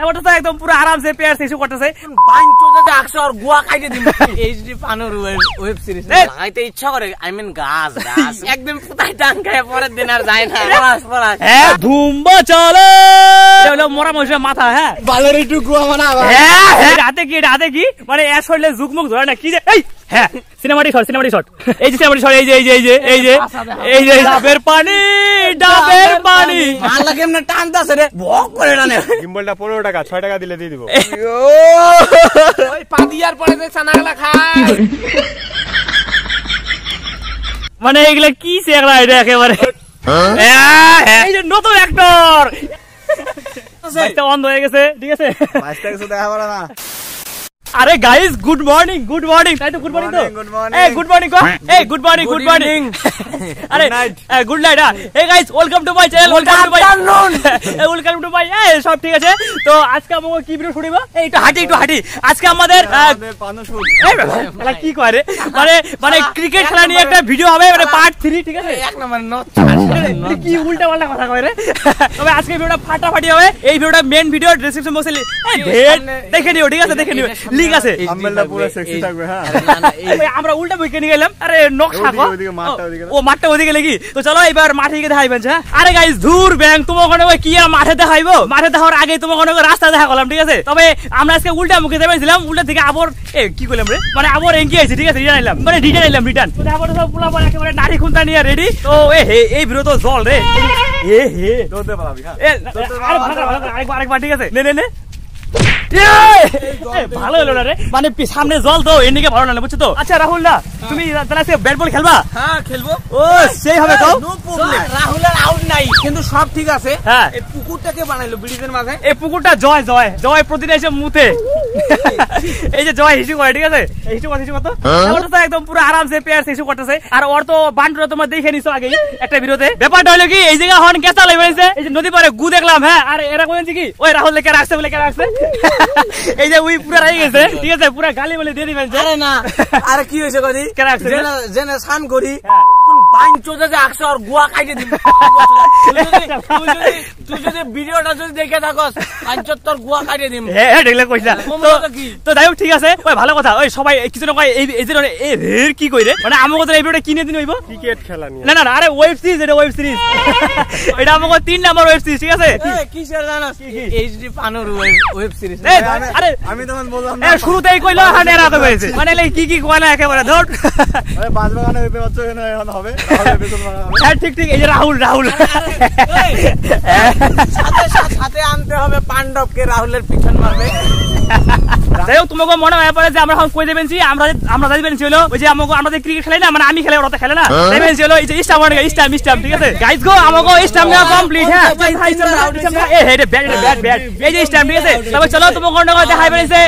ওটা তো একদম পুরো আরামসে পেয়ার করতেছে। বাইন চোদা যে আকছে আর গুয়া খাইতে দিম এইচডি পানোর ওয়েব সিরিজ! লাগাইতে ইচ্ছা করে আই মিন গাছ গাছ। একদম পুতাই টান খায় পরের দিন আর যায় না। পলাশ পলাশ। হ্যাঁ ধুম্বা চলো। হলো মরা মহিষের মাথা হ্যাঁ। বালের একটু গুয়া মানে হ্যাঁ, হ্যাঁ, এটা হাতে কি হাতে কি? মানে এর শরীরে ঝুকমুক ধরে না কি যে এই! হ্যাঁ সিনেমাটিক শট সিনেমাটিক শট এই যে সিনেমাটিক শট এই যে এই যে এই যে এই যে এই যে ডাবের পানি ডাবের পানি। আল্লাহ কেমনে টানতাছে রে ভক করে টানে গিম্বলটা পনেরো টাকা ছয় টাকা দিলে দিয়ে দিব। ওই পাদিয়ার পরে যে চানাগুলা খায়। মানে এগুলা কি চেহারা এটা একেবারে? হ্যাঁ, হ্যাঁ। এই যে নতুন অ্যাক্টর অন্ধ হয়ে গেছে ঠিক আছে? দেখা না। আরে guys good morning good morning তাই তো গুড মর্নিং তো. এই গুড মর্নিং কো এই গুড মর্নিং গুড মর্নিং আরে. গুড নাইট এই guys welcome to my channel welcome to my welcome to my এই সব ঠিক আছে? তো আজকে আমাকে কি ভিডিও শুনিব এই একটু হাঁটি একটু হাঁটি। আজকে আমাদের এই বাবা, কি করে? মানে মানে ক্রিকেট খেলা নিয়ে একটা ভিডিও হবে মানে পার্ট 3 ঠিক আছে? এক নম্বর নট কি উল্টা পাল্টা কথা কয় রে? তবে আজকে ভিডিওটা ফাটাফাটি হবে। এই ভিডিওটা মেন ভিডিও ডেসক্রিপশন বক্সে দেখে নিও ঠিক আছে? দেখে নিও। লিংক আছে। পুরো sexy থাকবে, হ্যাঁ। আমরা উল্টা বইকে নিয়ে গেলাম। আরে নকশা? ও মাঠটা ওদিকে লেগি তো চলো এবার মাঠে গিয়ে দেখাইবেন হ্যাঁ? আরে গাইস ধুর ব্যাং তোমার ওখানে কি আর মাঠে দেখাইবো মাঠে দেখার আগে তোমার ওখানে রাস্তা দেখা করলাম ঠিক আছে? তবে আমরা আজকে উল্টা মুখে দেখাইছিলাম উল্টা থেকে আবার এ কি করলাম রে? মানে আবার এঙ্কি আছে ঠিক আছে? রিটার্ন এলাম। মানে রিটার্ন এলাম রিটার্ন তো তারপরে সব পোলা পর একেবারে নারী খুন্তা নিয়ে রেডি তো এ হে এই তো জল রে। এ হে দৌড়তে পারবি হ্যাঁ? আরে ভালো আরেকবার আরেকবার ঠিক আছে? নে নে নে। ভালো হলো না রে। মানে সামনে জল তো এনেকে নিকে ভালো না বুঝছ তো? আচ্ছা রাহুল দা তুমি তাহলে আজকে ব্যাট বল খেলবা? হ্যাঁ খেলব। ও সেই হবে তো? রাহুল প্রবলেম আউট নাই কিন্তু সব ঠিক আছে। হ্যাঁ। এই পুকুরটাকে বানাইলো ব্রিজের মাঝে। এই পুকুরটা জয় জয় জয় প্রতিদিন এসে মুতে। এই যে জয় হিসু করে ঠিক আছে? হিসু কথা হিসু কত? তো একদম পুরো আরামসে পেয়ার হিসু করতেছে। আর ওর তো বান্ডুরা তোমার দেখে নিছো আগেই একটা বিরোধে। ব্যাপারটা হলো কি এই জায়গা হন কেসা লাগবে এই যে নদী পারে গু দেখলাম হ্যাঁ? আর এরা বলেছে কি? ওই রাহুল লেকে রাখছে বলে কে রাখছে? এই যে উই পুরা রাই গেছে ঠিক আছে? পুরা গালি বলে দিয়ে দিবেন আরে না আরে কি হয়েছে কদি? কেন রাখছে? জেনে জেনে স্নান করি হ্যাঁ। কোন বাইন চোদা যে আকছে আর গুয়া খাইতে দিম তুই যদি- তুই যদি তুই যদি ভিডিওটা যদি দেখে থাকস বাইন তোর গুয়া খাইতে দিম। দেখলে কইলা তো কি? যাই ঠিক আছে। ওই ভালো কথা। ওই সবাই কিছু না কয় এই এই যে এ রের কি কইরে? মানে আমাকে তো এই ভিডিওটা কিনে দিন হইব। ক্রিকেট খেলা নিয়ে। না না না, আরে ওয়েব সিরিজ এটা ওয়েব সিরিজ এটা আমাকে তিন নাম্বার ওয়েব সিরিজ ঠিক আছে? এই, কিসের জানাস? এইচডি পানোর ওয়েব সিরিজ এই, আমি- আরে আমি তখন বললাম এ না শুরুতেই কইলো হ্যাঁ নেরাতে হয়েছে। মানে কি কি কয় না একেবারে ধর। আরে হবে? হ্যাঁ ঠিক ঠিক এই যে রাহুল রাহুল। সাথে সাথে- সাথে আনতে হবে পাণ্ডবকে রাহুলের পিছন মারবে। যাই হোক তোমাকে মনে হয় পরে যে আমরা এখন কই দেবেন আমরা আমরা ওই যে আমাকে আমরা ক্রিকেট খেলাই না মানে আমি খেলে ওরা তো খেলে না ছিল এই যে অনেক ঠিক আছে? গাইস গো আমাকে স্টাম নেওয়া কমপ্লিট হ্যাঁ? এ হে ব্যাট ব্যাট ব্যাট এই যে স্টাম ঠিক আছে? তবে চলো তোমাকে অন্য দেখাই বেরিয়েছে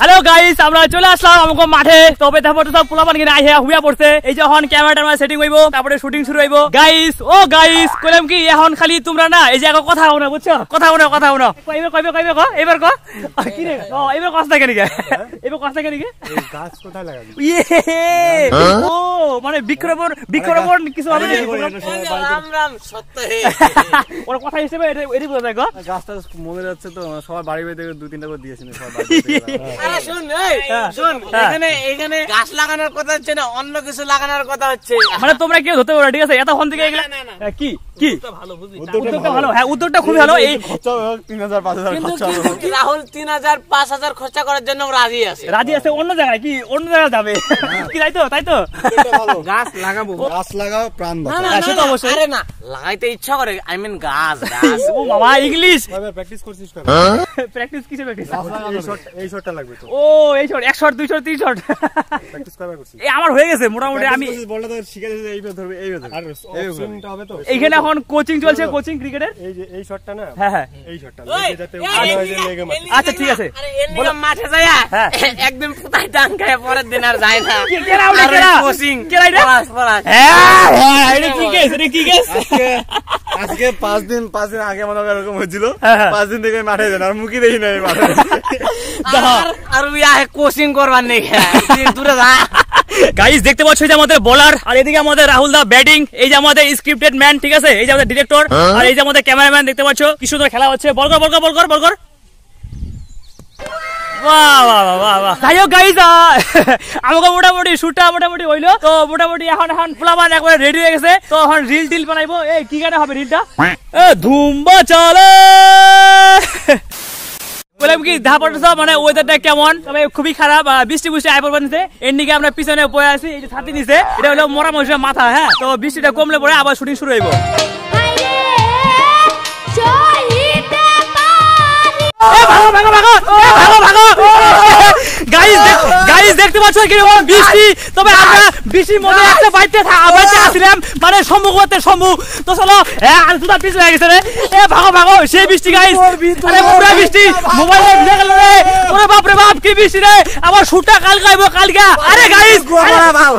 হ্যালো গাইস আমরা চলে আসলাম আমাকে মাঠে। তবে তারপরে সব পোলাপান কিনে আইয়া হুইয়া পড়ছে। এই যে এখন ক্যামেরাটা আমার সেটিং হইব তারপরে শুটিং শুরু হইব। গাইস ও গাইস কইলাম কি এখন খালি তোমরা না এই যে কথা হও না বুঝছ? কথা হও না কথা হও না। কইবে কইবে কইবে ক এবার ক। কি রে? ও এবার কষ্ট থাকে নাকি? এবার কষ্ট থাকে নাকি? এই গাছ কোথায় লাগাবি? ইয়ে ও মানে বৃক্ষরোপণ বৃক্ষরোপণ কিছু হবে নাকি? রাম রাম সত্য হে। ওর কথা হিসেবে এটা এটাই বোঝা যায় গো। গাছটা মনে যাচ্ছে তো সবার বাড়ি বাড়ি থেকে দু তিনটা করে দিয়েছিল সবার বাড়ি। আরে শুন এই শুন হ্যাঁ। এখানে এখানে গাছ লাগানোর কথা হচ্ছে না অন্য কিছু লাগানোর কথা হচ্ছে। মানে তোমরা কেউ ধরতে পারো ঠিক আছে? এতক্ষণ থেকে এগুলা না, না, না। হ্যাঁ, কি কি? উদ্যোগটা ভালো হ্যাঁ উদ্যোগটা খুবই ভালো। এই তিন হাজার পাঁচ হাজার খরচা রাহুল তিন হাজার পাঁচ হাজার খরচা করার জন্য রাজি আছে। রাজি আছে অন্য জায়গায় কি? অন্য জায়গায় যাবে। কি তাই তো? তাই তো? গাছ লাগাবো। গাছ লাগাও প্রাণ না বাঁচাও। না হ্যাঁ, সে তো অবশ্যই। আরে না লাগাইতে ইচ্ছা করে আই মিন গাছ গাছ। ও বাবা ইংলিশ। প্র্যাকটিস করছিস প্র্যাকটিস কিসে প্র্যাকটিস এই শট শটটা লাগবে। ও এই শট এক শট দুই শট তিন শট। প্র্যাকটিস কবে করছিস? এই আমার হয়ে গেছে মোটামুটি আমি বলটা তো শিখে দিয়েছে এইভাবে ধরবে এইভাবে আর অপশনটা হবে তো। এইখানে এখন কোচিং চলছে কোচিং ক্রিকেটের? এই যে এই শটটা না? হ্যাঁ হ্যাঁ। এই শটটা যাতে হয় আচ্ছা, ঠিক আছে। আরে এর নিকে মাঠে যায়া হ্যাঁ। একদম পুতাই টান খায় পরের দিন আর যায় না। কেরা ওটা, কেরা? কোচিং কেরা এটা? পলাশ, পলাশ। হ্যাঁ হ্যাঁ এটা কি কেস এটা কি কেস আজকে পাঁচ দিন পাঁচ দিন আগে মনে হয় এরকম হয়েছিল। হ্যাঁ, হ্যাঁ। পাঁচ দিন থেকে মাঠে যান আর মুখি দেখি নাই মাঠে। আর আহে কোচিং করবার নেই। দূরে যা। গাইস দেখতে পাচ্ছ এই যে আমাদের বলার আর এদিকে আমাদের রাহুল দা ব্যাটিং এই যে আমাদের স্ক্রিপ্টেড ম্যান ঠিক আছে? এই যে আমাদের ডিরেক্টর আর এই যে আমাদের ক্যামেরাম্যান দেখতে পাচ্ছ? কি সুন্দর খেলা হচ্ছে। বলকর বলকর বল কর বল কর বল কর। বাহ বাহ বাহ বাহ বাহ। যাই হোক গাইস আমাকে মোটামুটি শুটটা মোটামুটি হইল। তো মোটামুটি এখন এখন ফুলাবান একবারে রেডি হয়ে গেছে। তো এখন রিল টিল বানাইবো। এই কি গানে হবে রিলটা ধুম্বা চলে! বললাম কি ধাপাটা মানে ওয়েদারটা কেমন? তবে খুবই খারাপ বৃষ্টি বৃষ্টি আয় এর দিকে আমরা পিছনে বয়ে আছি এই যে ছাতি নিচে। এটা হলো মরা মানুষের মাথা হ্যাঁ? তো বৃষ্টিটা কমলে পরে আবার শুটিং শুরু হইব। ভাগো ভাগো ভাগো ভাগো ভাগো গাইস গাইস দেখতে পাচ্ছ কীরকম বৃষ্টি? তবে আমরা বৃষ্টির মধ্যে একটা বাইতে বাইতে আসছিলাম। মানে সম্মুখতে সম্মুখ। তো চলো হ্যাঁ আর সুদা পিছনে হয়ে গেছে রে। এ ভাগো ভাগো সেই বৃষ্টি গাইস আরে পুরো বৃষ্টি। মোবাইলে ভিজে গেল রে। ওরে বাপ রে বাপ কি বৃষ্টি রে। আবার শুটটা কাল গাইবো কালকে আরে গাইস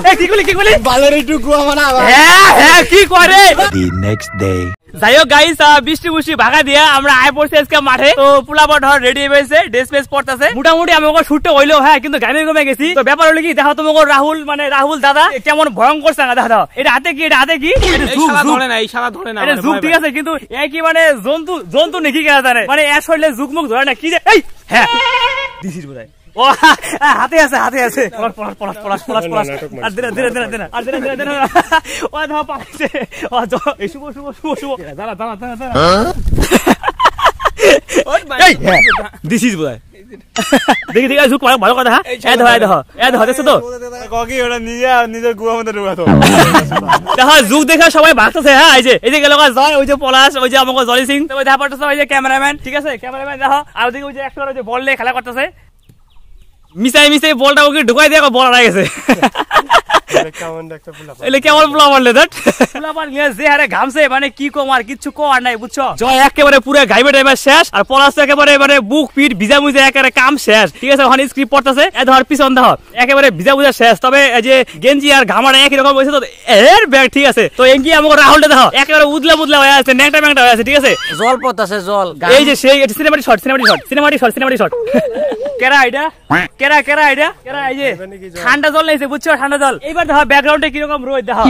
এ কি বলি কি বলি? বালের একটু গুয়া মানা হ্যাঁ হ্যাঁ কি করে? The next day. যাই হোক গাইস বৃষ্টি বুষ্টি ভাগা দিয়া আমরা আয় পড়ছি আজকে মাঠে। তো পোলাপা ধর রেডি হয়েছে ড্রেস পড়তেছে মোটামুটি আমাকে শুটটা হইল হ্যাঁ কিন্তু গামে গমে গেছি। তো ব্যাপার হলো কি দেখো তোমাকে রাহুল মানে রাহুল দাদা কেমন ভয়ঙ্কর সাঙ্গা দেখো এটা হাতে কি এটা হাতে কি। ধরে না এই শালা ধরে না জুক ঠিক আছে কিন্তু একই মানে জন্তু জন্তু নাকি কেনা জানে মানে এর শরীরে জুক মুখ ধরে না কি যে এই হ্যাঁ। দিছিস বোধহয় ও হাতে আছে হাতে আছে। পলাশ পলাশ পলাশ পলাশ পলাশ পলাশ আর দিনা দিনা দিনা দিনা আর দিনা দিনা দিনা ও ধা ও এই শুভ শুভ শুভ শুভ। দাঁড়া দাঁড়া দাঁড়া দাঁড়া। এই দিছিস বোধহয় দেখি দেখি জুক ভালো কথা হ্যাঁ? এ ধর এ ধর এ ধর দেখছ তো? ককি ওটা নিজে নিজের গুয়া মধ্যে ঢুকাতো দেখো যুগ দেখে সবাই ভাগতেছে হ্যাঁ? এই যে এই যে গেল জয় ওই যে পলাশ ওই যে আমাকে জলি সিং ওই দেখা পড়তেছে ওই যে ক্যামেরাম্যান ঠিক আছে? ক্যামেরাম্যান দেখো আর ওদিকে ওই যে একটা ওই যে বল নিয়ে খেলা করতেছে। मिसाइ मिसाइ बल्टा उकि ढुकाइदिएको बल राखेको छ এলে কেমন পোলা মারলে দেখ। পোলা মার যে হারে ঘামছে মানে কি কম আর কিচ্ছু কম আর নাই বুঝছ? জয় একেবারে পুরো গাইবে টাইমে শেষ আর পলাশ তো একেবারে মানে বুক পিট ভিজা মুজা একেবারে কাম শেষ। ঠিক আছে ওখানে স্ক্রিপ্ট পড়তেছে এ ধর পিছন ধর একেবারে ভিজা মুজা শেষ। তবে যে গেঞ্জি আর ঘামাটা একই রকম হয়েছে তো এর ব্যাগ ঠিক আছে। তো এঙ্কি আমাকে রাহুলটা দেখো একেবারে উদলা মুদলা হয়ে আছে ন্যাংটা ম্যাংটা হয়ে আছে ঠিক আছে। জল পড়তাছে জল এই যে সেই cinematic shot cinematic shot cinematic shot cinematic shot কেরা এটা? কেরা কেরা এটা? কেরা এই যে ঠান্ডা জল নেইছে বুঝছ ঠান্ডা জল। এইবার দেখো ব্যাকগ্রাউন্ডে কীরকম রোদ দেখো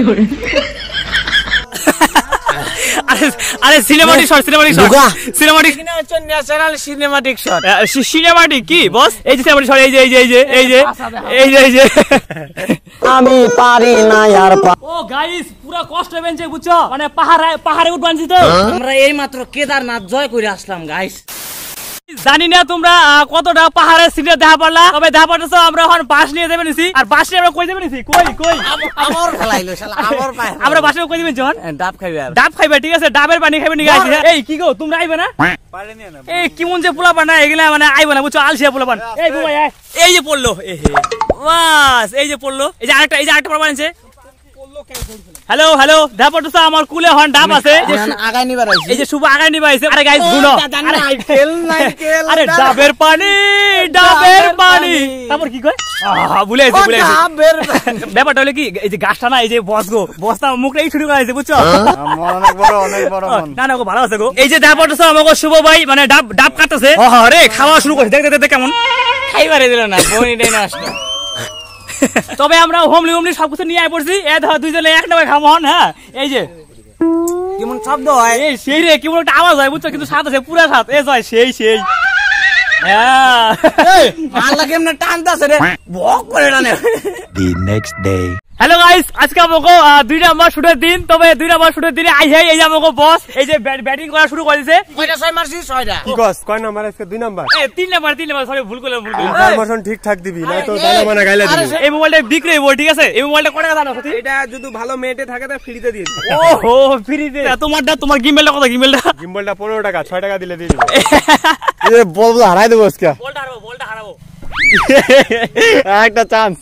আরে আরে cinematic shot cinematic shot cinematic natural cinematic shot cinematic কি বস এই যে সিনেমাটিক শট এই যে এই যে এই যে এই যে এই যে এই যে। আমি পারি না আর ও গাইস পুরো কষ্ট বেঞ্চে বুঝছ? মানে পাহাড়ে পাহাড়ে উঠবানছি তো আমরা এই মাত্র কেদারনাথ জয় করে আসলাম গাইস জানি না তোমরা কতটা পাহাড়ের সিনে দেখা পারলা। তবে দেখা পারতেছো আমরা এখন বাস নিয়ে যাবে নিছি। আর বাস নিয়ে আমরা কই যাবে নিছি? কই কই? আমার ফেলাইলো শালা আমার পায়ে আমরা বাসে কই যাবেন জন? ডাব খাইবে ডাব খাইবে ঠিক আছে ডাবের পানি খাইবে নিয়ে গাইছি এই কি গো তোমরা আইবে না? এই কেমন যে পোলা পান এগুলা মানে আইবে না বুঝছ? আলসিয়া পোলা পান এই বুবাই এই যে পড়ল এ বাস এই যে পড়ল। এই যে আরেকটা এই যে আরেকটা পোলা বানিয়েছে হ্যালো হ্যালো দেখা পড়তেছো আমার কুলে হন ডাব আছে। এই যে আগাই নিবার আইছি এই যে শুভ আগায় নিবা আইছে। আরে গাইসগুলো আরে- আরে। ডাবের পানি ডাবের পানি। তারপর কি কয়? আহা, ভুলে আইছে ভুলে আইছে। ডাবের ব্যাপারটা হলো কি এই যে গাছটা না এই যে বস গো বসটা মুখটা এই শুরু করাইছে বুঝছ? আমার অনেক বড় অনেক বড় না না গো ভালো আছে গো। এই যে ডাব পড়তেছে আমাকে শুভ ভাই মানে ডাব ডাব কাটতেছে। রে খাওয়া শুরু করছে। দেখ দেখ দেখ কেমন। খাইবারে দিল না বনি দেই না আসলো তবে আমরা হোমলি হোমলি সবকিছু নিয়ে আয় পড়ছি। এ ধর দুইজনে এক নামে খাব হন, হ্যাঁ? এই যে। কেমন শব্দ হয়? এই সেই রে কেমন একটা আওয়াজ হয় বুঝছ? কিন্তু সাত আছে পুরা সাত। এ জয় সেই সেই। হ্যাঁ। আল্লাহ কেমন টানতাছে রে? ভক করে না The next day. Hello guys আজকে আমাকে দুই নাম্বার শুটের দিন। তবে দুই নাম্বার শুটের দিনে আই হাই এই যে আমাকে বস এই যে ব্যাটিং করা শুরু করেছে। কয়টা? ছয় মারছি? ছয়টা। কি কস? কয় নাম্বার আজকে? দুই নাম্বার? এ, তিন নাম্বার তিন নাম্বার সরি ভুল করলাম ভুল করলাম। ইনফরমেশন ঠিকঠাক দিবি না তো দানা মানা গাইলা দিবি। এই মোবাইলটা বিক্রি হইব ঠিক আছে? এই মোবাইলটা কত টাকা সত্যি এটা যদি ভালো মেয়েটে থাকে তা ফ্রিতে দিয়ে দিবি। ওহো ফ্রিতে তোমারটা তোমার গিমেলটা কত গিমেলটা গিম্বলটা পনেরো টাকা ছয় টাকা দিলে দিয়ে দিবো। এ বলব হারাই দেবো আজকে। বলটা হারাবো বলটা হারাবো। একটা চান্স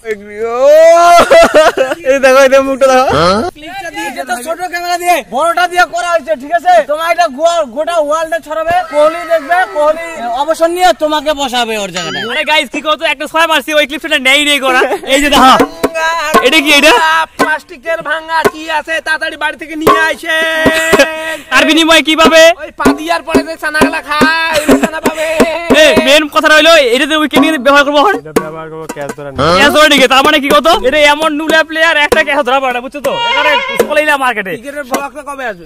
এই দেখো এই দেখো মুখটা দেখো। এটা ছোট ক্যামেরা দিয়ে বড়টা দিয়ে করা হয়েছে ঠিক আছে? তোমার এটা গোয়া- গোটা ওয়ার্ল্ডে ছড়াবে কোহলি দেখবে কোহলি অবসর নিয়ে তোমাকে বসাবে ওর জায়গাটা মানে গাইস কি করতো একটা ছয় মারছি ওই ক্লিপটা নেই নেই করা এই যে দেখো। ভাঙা এটা কি এটা? প্লাস্টিকের ভাঙা কি আছে তাড়াতাড়ি বাড়ি থেকে নিয়ে আসে বিনিময়ে কি পাবে ওই পা পরে যে চানাগুলা খায় ওই চানা পাবে। মেন কথা রইল এটা তো উইকেট নিয়ে ব্যবহার করব এখন? ব্যবহার করব ক্যাচ ধরা ক্যাশ ধরে নিকে তার মানে কি কত? এটা এমন নুলা প্লেয়ার একটা ধরা বুঝছ তো? এখানে মার্কেটে ক্রিকেটের কবে আসবে?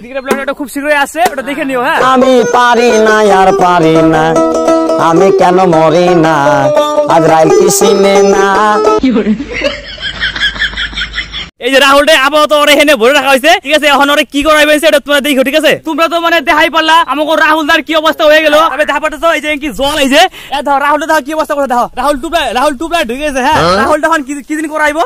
খুব শীঘ্রই আসছে ওটা দেখে নিও হ্যাঁ। আমি পারি না আর পারি না আমি কেন মরি না? আজ রাইল কি চিনে না? এই যে রাহুলটা আপাতত ওরে হেনে ভরে রাখা হয়েছে ঠিক আছে? এখন ওরে কি করাইবে এটা তোমরা দেখো ঠিক আছে? তোমরা তো মানে দেখাই পারলা আমাকে রাহুল দার কি অবস্থা হয়ে গেল। তবে দেখা পাচ্ছ এই যে কি জল এই যে? দেখো রাহুল দেখো কি অবস্থা করে দেখো রাহুল টুপলা রাহুল টুপলা ঢুকে গেছে হ্যাঁ? রাহুল তখন কি দিন করাইবো?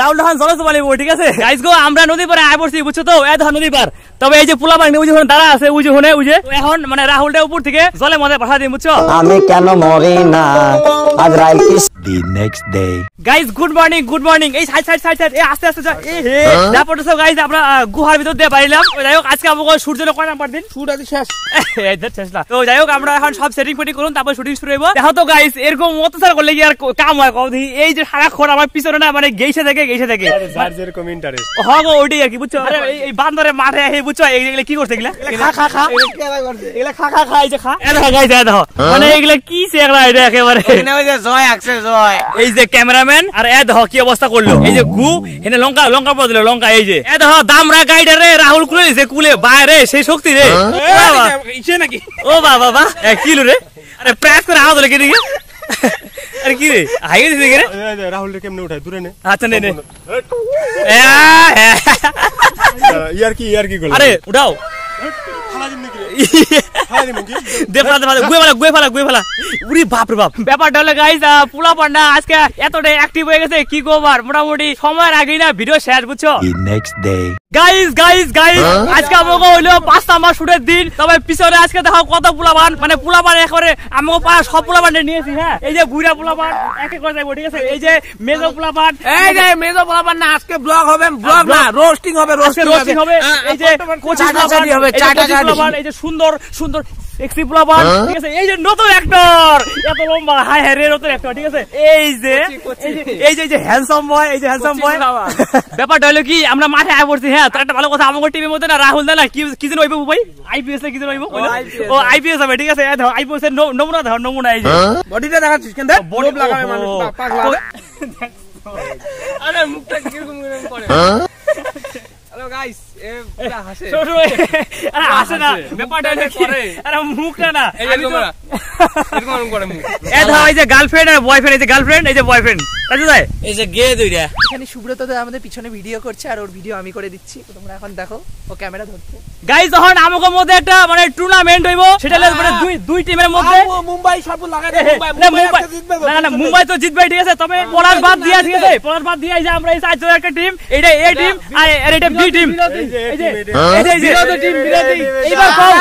রাহুল তখন জলে চলে ঠিক আছে? গাইস গো আমরা নদী পারে আয় পড়ছি বুঝছ তো? এ দেখো নদী পার তবে এই যে পোলা বাহিনী উজে দাঁড়া আছে উজে হনে উজে তো এখন মানে রাহুলটা উপর থেকে জলে মধ্যে পাঠা দিই বুঝছ? আমি কেন মরি না? আজ রাইল The next day. Guys good morning good morning এই সাইড সাইড সাইড সাইড এই আস্তে আস্তে এ হে গাইস আমরা গুহার ভিতর দিয়ে যাই হোক আজকে আমাকে সূর্যের কয় নাম্বার দিন? শুট আছে শেষ। এই শেষ না। তো যাই হোক আমরা এখন সব সেটিং ফেটিং করুন তারপর শুটিং শুরু হইব। দেখো তো গাইস এরকম অত্যাচার করলে কি আর কাম হয়? এই যে সারাক্ষণ আমার পিছনে না মানে থেকে থেকে যার যেরকম ইন্টারেস্ট হ গো ওইটাই আর কি বুঝছ? আরে এই- বান্দরে মাঠে বুঝছ? এগুলা কি করছে এগুলা? খা খা খা। এগুলা খা খা খা এই যে খা। এ দেখো গাইস এ দেখো। মানে এগুলা কি চেংড়া এটা একেবারে। জয় আসছে জয়। এই যে ক্যামেরাম্যান আর এ দেখো কি অবস্থা করল। এই যে গু এনে লঙ্কা লঙ্কা পর দিল লঙ্কা এই যে। এ দেখো দামরা গাইডার রে রাহুল কুলে দিছে কুলে বাইরে সেই শক্তি রে। বাবা। ইচ্ছে নাকি? ও বাবা বাবা এ কি লো রে? আরে প্রেস করে হাত লেগে দিকে আরে কি রে? হাই দিছে কে রে। রাহুল কেমনে উঠায়? দূরে নে। আচ্ছা নে নে। এ, এ, ইয়ার কি ইয়ার কি করল? আরে উঠাও। ফালা দিন দে ফেলা দে ফেলা গুয়ে ফেলা গুয়ে ফেলা গুয়ে ফেলা। উরি বাপ রে বাপ। ব্যাপারটা হলো গাইস পুলা পান্ডা আজকে এতটাই অ্যাক্টিভ হয়ে গেছে কি গোবার মোটামুটি সময়ের আগেই না ভিডিও শেষ বুঝছ? The next day. Guys guys guys আজকে আমাকে হইল পাঁচ নাম্বার শুটের দিন তবে পিছনে আজকে দেখো কত পোলাবান মানে পোলাবান একবারে আমাকে পাড়া সব পোলাবান নিয়েছি হ্যাঁ? এই যে বুড়া পোলাবান এক এক করে যাইবো ঠিক আছে? এই যে মেজো পোলাবান এই যে মেজো বলাবার না আজকে ব্লগ হবে ব্লগ না রোস্টিং হবে রোস্টিং হবে। এই যে কোচি হবে, হবে চাটাচাটি। এই যে সুন্দর সুন্দর সেক্সি পোলাবান ঠিক আছে? এই যে নতুন অ্যাক্টর এত লম্বা হাই হাই নতুন অ্যাক্টর ঠিক আছে? এই যে এই যে- এই যে এই যে হ্যান্ডসাম বয় এই যে হ্যান্ডসাম বয় ব্যাপারটা হলো কি আমরা মাঠে আয় পড়ছি হ্যাঁ? তার একটা ভালো কথা আমাদের টিমের মধ্যে না রাহুল দা না কি কি দিন হইব ভাই? আইপিএস এ কি দিন হইব ও আইপিএস হবে ঠিক আছে? আইপিএস এর ন- নমুনা ধর নমুনা এই যে। বডিটা দেখাচ্ছিস কেন? বডি লাগাবে মানুষ পাগলা। আরে মুখটা কীরকম কীরকম করে? হ্যালো গাইস এ পুরা হাসে। ছোট আরে আসে না। ব্যাপারটা হলো আরে মুখটা না। এই যে আমি তো- তোমরা। এরকম এরকম করে মুখ। এ ধর এই যে গার্লফ্রেন্ড আর বয়ফ্রেন্ড এই যে গার্লফ্রেন্ড এই যে বয়ফ্রেন্ড তাই তাই এই যে গে দুইটা এখানে সুব্রত দা আমাদের পিছনে ভিডিও করছে আর ওর ভিডিও আমি করে দিচ্ছি তোমরা এখন দেখো ও ক্যামেরা ধরছে গাইজ যখন আমাদের মধ্যে একটা মানে টুর্নামেন্ট হইব সেটা মানে দুই দুই টিমের মধ্যে মুম্বাই সব লাগাই মুম্বাই না, মুম্বাই মুম্বাই আজকে জিতবে গো। না না মুম্বাই তো জিতবে ঠিক আছে তবে পলাশ বাদ দিয়া ঠিক আছে পলাশ বাদ দিয়া এই যে আমরা এই চারজন একটা টিম এটা এ টিম আর এটা বি টিম এই যে এই যে এই যে বিরোধী টিম বিরোধী এইবার কও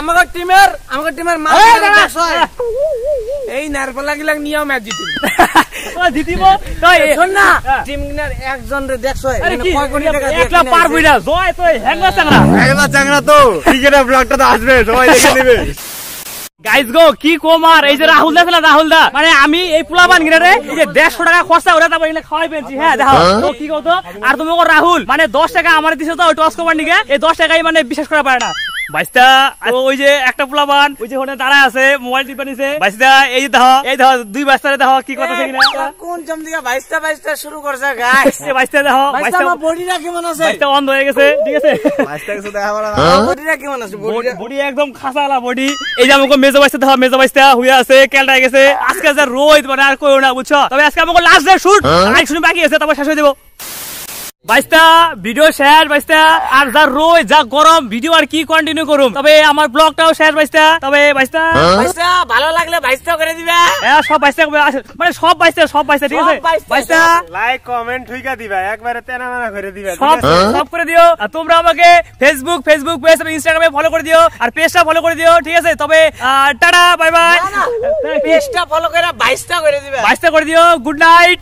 আমাকে টিমের আমাকে টিমের মাল এই দাঁড়া। এই নারপা নিয়েও ম্যাচ জিতিব। ও জিতিব? তো এ- না। হ্যাঁ। টিম কিনার একজন রে দেখছ আরে কি? কয় কোটি টাকা একলা কিনে পারবই না জয় তো হ্যাংলা চাংলা একলা চাংরা তো ক্রিকেটের ব্লগটা তো আসবে সবাই দেখে নেবে। গাইজ গো কি কমার এই যে রাহুল দা ছিল রাহুল দা। মানে আমি এই পোলাবান কিনে রে এই যে দেড়শো টাকা খরচা ওরা তারপর এগুলো খাওয়াই পেয়েছি হ্যাঁ দেখো। তো কি কত আর তুমি রাহুল মানে দশ টাকা আমার দিছে তো টস কমার নিকে এই দশ টাকাই মানে বিশ্বাস করা পারে না। ওই যে একটা পোলাবান ওই যে ওখানে দাঁড়া আছে মোবাইল টিপে নিছে। এই যে দেখো এই দেখো দুই বাইস্তারে দেখো কি কথা সেখানে কোন। জম দিকে বাইশটা বাইশটা শুরু করছে গাইস এই বাইস্তা দেখো বাইশটা বাইস্তা আমার বডিটা কেমন আছে? বাইস্তা অন্ধ হয়ে গেছে ঠিক আছে? বডিটা কেমন আছে? বডিটা বডি একদম খাসালা বডি। এই যে আমাকে মেজো বাইস্তা দেখো মেজো বাইস্তা হয়ে আছে কেলটা গেছে। আজকে যে রোদ মানে আর কইও না বুঝছ? তবে আজকে আমাকে লাস্ট ডে শুট শুনে বাকি আছে তারপর শেষ হয়ে দেবো বাইস্তা ভিডিও শেয়ার বাইস্তা। আর যা রোদ যা গরম ভিডিও আর কি কন্টিনিউ করুম? তবে আমার ব্লগটাও শেয়ার বাইস্তা। তবে বাইস্তা। বাইশটা ভালো লাগলে বাইশটা করে দিবে। হ্যাঁ সব বাইস্তা মানে সব বাইস্তা সব বাইস্তা ঠিক আছে? বাইস্তা, বাইস্তা। লাইক কমেন্ট হুইকা দিবা। একবারে তেনা মেনা করে দিবা সব সব করে দিও। আর তোমরা আমাকে ফেসবুক ফেসবুক পেজ এবং ইনস্টাগ্রামে ফলো করে দিও। আর পেজটা ফলো করে দিও ঠিক আছে? তবে টাটা বাই বাই পেজটা ফলো করে বাইশটা করে দিবে। বাইশটা করে দিও। Good night